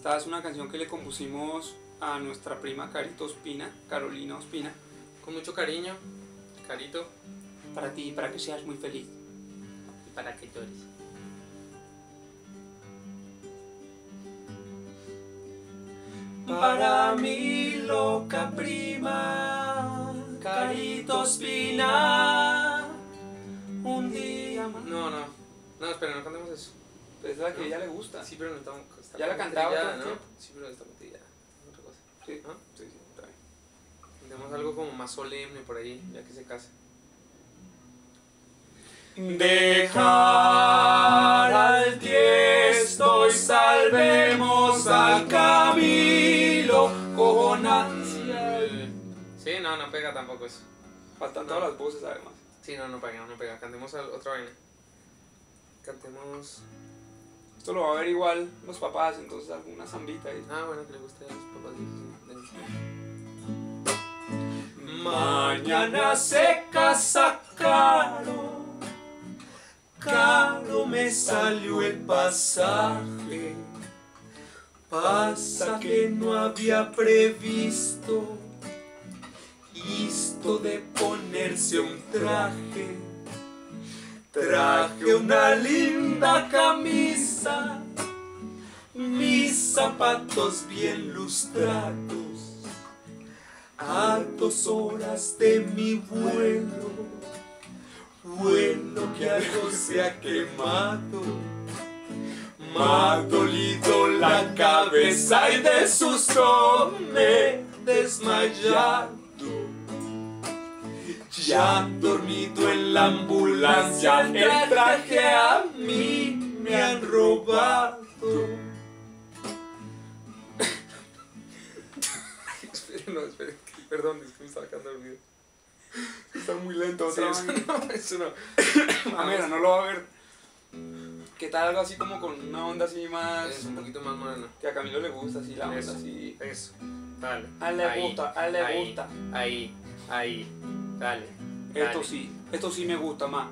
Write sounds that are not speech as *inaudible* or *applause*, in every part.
Esta es una canción que le compusimos a nuestra prima Carito Ospina, Carolina Ospina, Con mucho cariño, Carito, para ti, para que seas muy feliz. y para que llores. Para mi loca prima, Carito Espina, un día más. No, no. No, espera, no cantemos eso. Es la que a ella le gusta. Sí, pero no estamos. está Ya la cantaba todo el ¿no? tiempo. Sí, pero está muy trillada. Otra cosa. Sí, ¿No? sí, sí, está bien. Cantemos algo como más solemne por ahí, ya que se casa. Dejar al tiesto y salvemos a Camilo con ansia. Sí, no, no pega tampoco eso. Faltan No. todas las voces además. Sí, no, no pega, no pega. Cantemos al- otra vaina. Cantemos. Esto lo va a ver igual los papás, entonces alguna zambita ahí. Ah, bueno, que le guste a los papás. sí. Mañana se casa Caro, Caro me salió el pasaje. Pasa que no había previsto esto de ponerse un traje. Traje una linda camisa, mis zapatos bien lustrados. A dos horas de mi vuelo, vuelo que algo se ha quemado. Me ha dolido la cabeza y de susto me desmayado. Ya dormido en la ambulancia, el traje a mí me han robado. *laughs* Esperen, no, esperen. Perdón, es que me estaba quedando dormido. Está muy lento, Sí, otra eso vaina. *laughs* no, eso no. A ver, no lo va a ver. ¿Qué tal algo así como con una onda así más... Es un poquito más moderno. Que a Camilo le gusta, así la onda Eso. así... Eso. Dale. A le gusta, a le ahí, gusta. Ahí, ahí. Dale. Esto sí, esto sí me gusta más.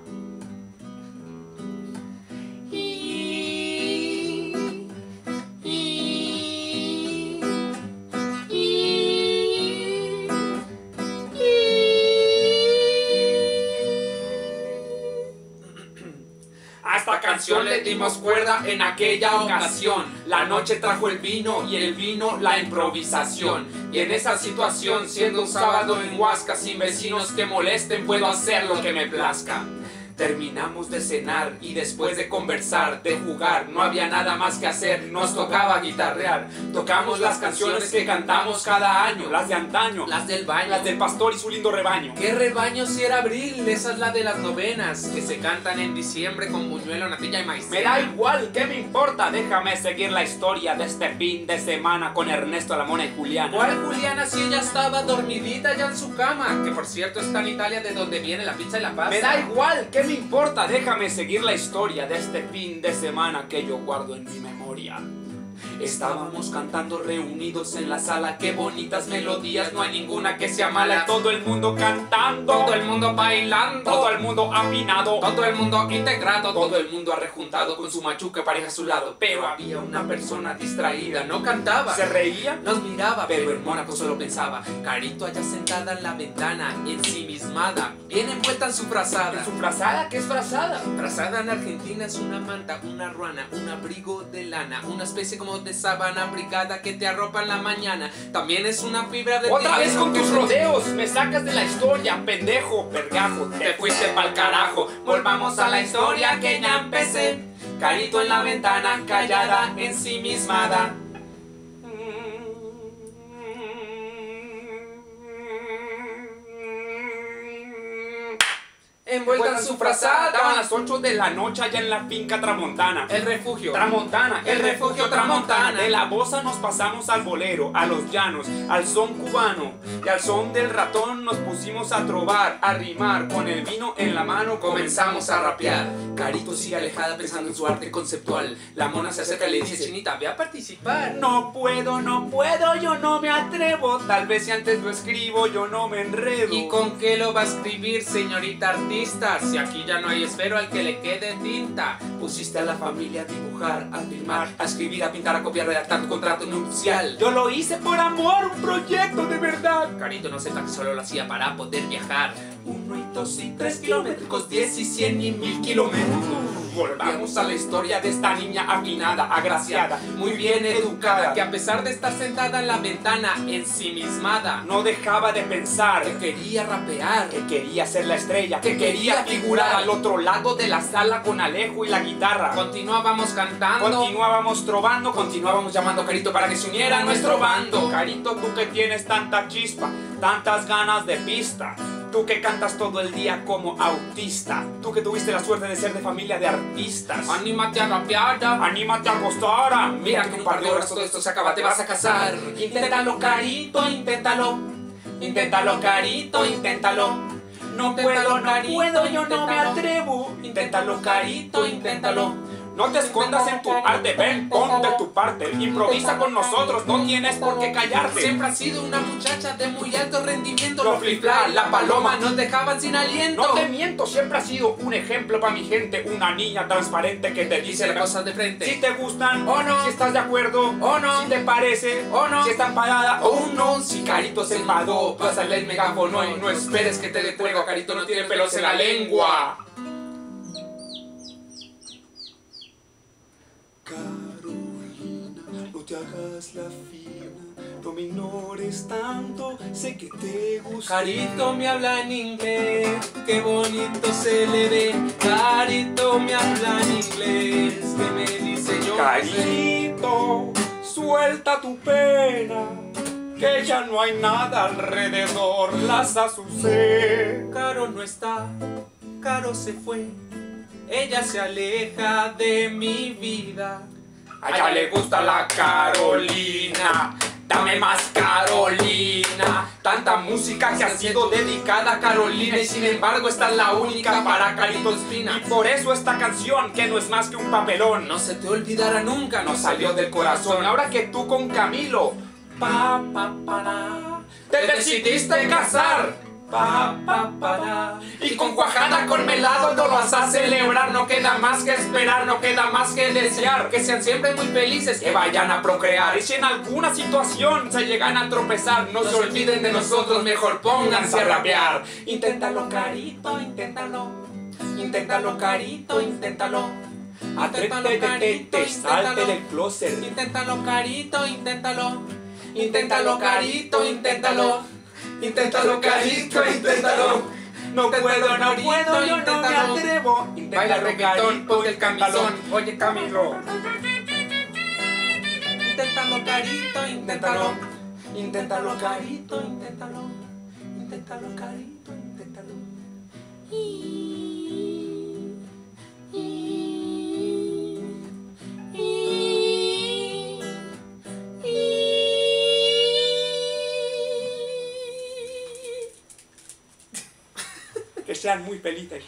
Le dimos cuerda en aquella ocasión. La noche trajo el vino y el vino la improvisación. Y en esa situación, siendo un sábado en Huasca, sin vecinos que molesten, puedo hacer lo que me plazca. Terminamos de cenar y después de conversar, de jugar, no había nada más que hacer, nos tocaba guitarrear. Tocamos las canciones que cantamos cada año, Las de antaño, Las del baño. las del pastor y su lindo rebaño. ¿Qué rebaño si era abril? Esa es la de las novenas que se cantan en diciembre con buñuelo, natilla y maíz. Me da igual, ¿qué me importa? Déjame seguir la historia de este fin de semana con Ernesto Lamona y Juliana. ¿Cuál Juliana si ella estaba dormidita ya en su cama? Que por cierto está en Italia de donde viene la pizza y la pasta. Me da igual, ¿qué me importa? Déjame seguir la historia de este fin de semana que yo guardo en mi memoria. Estábamos cantando reunidos en la sala, qué bonitas melodías, no hay ninguna que sea mala. Todo el mundo cantando, Todo el mundo bailando. todo el mundo afinado, Todo el mundo integrado. todo el mundo arrejuntado con su machuca pareja a su lado. Pero había una persona distraída, no cantaba. se reía. Nos miraba, Pero el Mónaco solo pensaba, Carito allá sentada en la ventana, ensimismada, bien envuelta en su frazada. ¿En su frazada? ¿Qué es frazada? Frazada en Argentina es una manta, una ruana, un abrigo de lana, una especie como de sábana abrigada que te arropa en la mañana. También es una fibra de Otra vez con tus rodeos, me sacas de la historia, pendejo, vergajo, Te fuiste pa'l carajo, volvamos a la historia que ya empecé. Carito en la ventana, callada, ensimismada. Envuelta en su Daban frazada. las 8 de la noche allá en la finca Tramontana. El refugio. Tramontana, El refugio Tramontana. De la bosa nos pasamos al bolero, a los llanos, al son cubano. Y al son del ratón nos pusimos a trobar, a rimar. Con el vino en la mano Comenzamos a rapear. Carito sigue alejada pensando en su arte conceptual. La mona se acerca y le dice, Chinita, ve a participar. No puedo, no puedo, yo no me atrevo. Tal vez si antes lo escribo, yo no me enredo. ¿Y con qué lo va a escribir, señorita artista? Si aquí ya no hay esfero al que le quede tinta. Pusiste a la familia a dibujar, a filmar, a escribir, a pintar, a copiar, a redactar tu contrato nupcial. Yo lo hice por amor, un proyecto de verdad. Carito no sepa que solo lo hacía para poder viajar. Uno y dos y tres kilómetros, diez y cien y mil kilómetros. Volvamos a la historia de esta niña afinada, agraciada, muy bien educada, Que a pesar de estar sentada en la ventana, ensimismada, No dejaba de pensar que quería rapear, que quería ser la estrella, que quería figurar al otro lado de la sala con Alejo y la guitarra. continuábamos cantando. Continuábamos trovando, Continuábamos llamando a Carito para que se uniera a nuestro bando. Carito, tú que tienes tanta chispa, tantas ganas de pista. Tú que cantas todo el día como autista. Tú que tuviste la suerte de ser de familia de artistas. Anímate a rapear. Anímate a acostar. Mira que en un par de horas todo esto se acaba, te vas a casar. Inténtalo, Carito, inténtalo. Inténtalo, Carito, inténtalo. No puedo, no puedo, yo no me atrevo. Inténtalo, Carito, inténtalo. No te escondas en tu arte, ven, ponte tu parte. Improvisa con nosotros, no tienes por qué callarte. Siempre ha sido una muchacha de muy alto rendimiento. Lo Los flifla, la paloma nos dejaban sin aliento. No te miento, siempre ha sido un ejemplo para mi gente. Una niña transparente que te dice las cosas de frente. Si te gustan O no. si estás de acuerdo O no. si te parece O no. si está enfadada O no, si Carito se enfadó, pásale el megáfono y no esperes que te dé. Carito no tiene pelos en la lengua. La fina, no me ignores tanto, sé que te gusta. Carito me habla en inglés, qué bonito se le ve. Carito me habla en inglés, que me dice yo. Carito, suelta tu pena, que ya no hay nada alrededor, las azucenas. Caro no está, Caro se fue. Ella se aleja de mi vida. A ella le gusta la Carolina. Dame más Carolina. Tanta música que ha sido dedicada a Carolina y sin embargo esta es la única para Carito Espina. Y por eso esta canción, que no es más que un papelón, No se te olvidará nunca, No salió del corazón. Ahora que tú con Camilo Pa, pa, para. te decidiste casar. Pa, pa, para. Y con cuajada con melado no lo vas a celebrar. No queda más que esperar, no queda más que desear. Que sean siempre muy felices. Que vayan a procrear. Y si en alguna situación se llegan a tropezar, no, se olviden de nosotros, mejor pónganse a rapear. Inténtalo, carito, inténtalo. Inténtalo, carito, inténtalo. Atrévete, carito, salte del closet. Inténtalo, carito, inténtalo. Inténtalo, carito, inténtalo. Inténtalo, carito, inténtalo. No puedo, no puedo, yo no me atrevo. Baila reggaetón, ponte el camisón. Oye, Camilo. Inténtalo, carito, inténtalo. Inténtalo, carito, inténtalo. Inténtalo, carito, inténtalo. Sean muy felices.